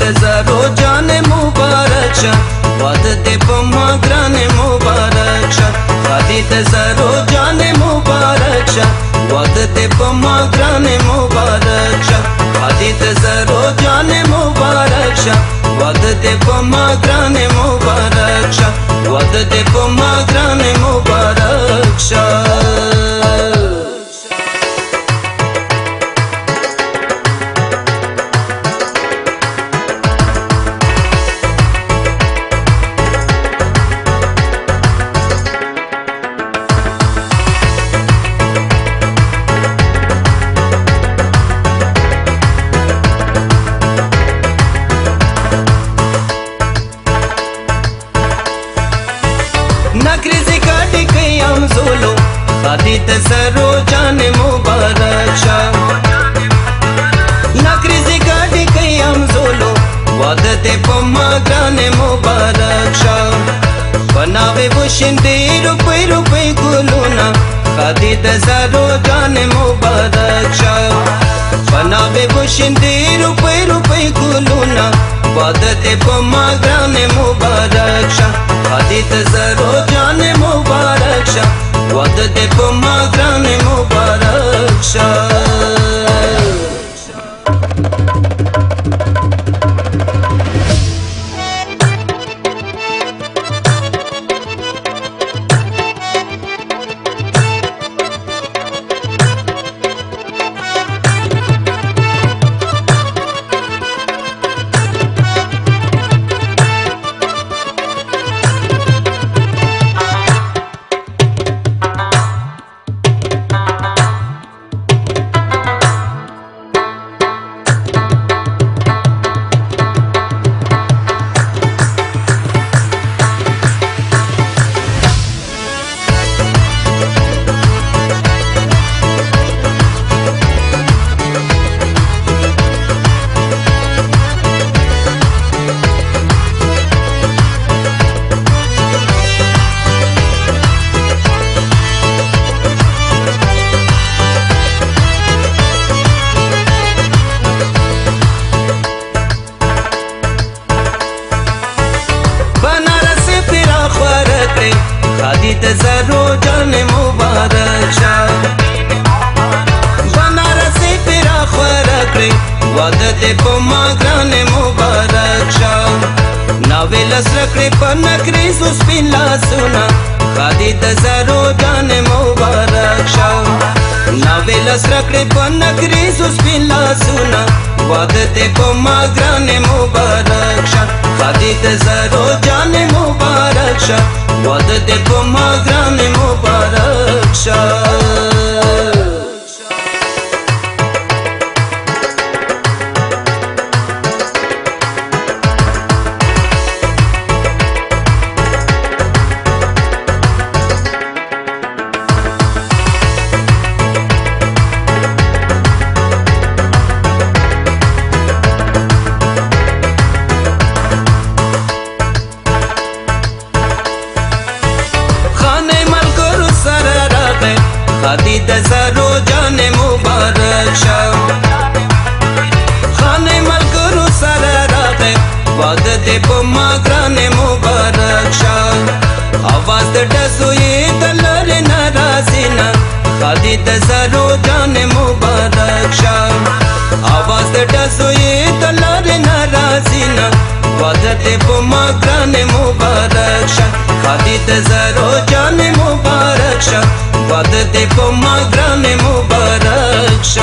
د زرو جان مبارک شه واده دې په ما ګران مبارک شه واده د زرو جان مبارک شه واده دې په ما ګران مبارک شه واده د زرو جان مبارک شه واده دې په ما ګران شادی تسرو جان مبارک شا ناکریزی گاڑی کئی هم زولو وادت پما گران مبارک شا بناوی بوشندی روپی روپی گلونا خادی تسرو جان مبارک شا بناوی بوشندی روپی روپی گلونا وادت پما گران مبارک شا خادی تسرو جان مبارک شا واده دې په ما ګرانې مبارک شه د زرو جان مبارک شه بنارسي پیرا خور کړې واده دې په ما ګران مبارک شه ناوې لس کړې په نکرې سو سپین لاسونه خادي د زرو جان مبارک شه ناوې لس کړې په نکرې سو سپین لاسونه واده دې په ما ګران مبارک شه خادي د زرو دې په ما ګران مبارک شه د زرو جان مبارک شو خان ملګرو سره راغې واده دې په ما ګران مبارک شو اواز د ټسوې د لری ناراضینا خالي د زرو جان इबादत बुमा ग्रान मुबारक शाह खादी तजरो जान मुबारक शाह इबादत बुमा ग्रान मुबारक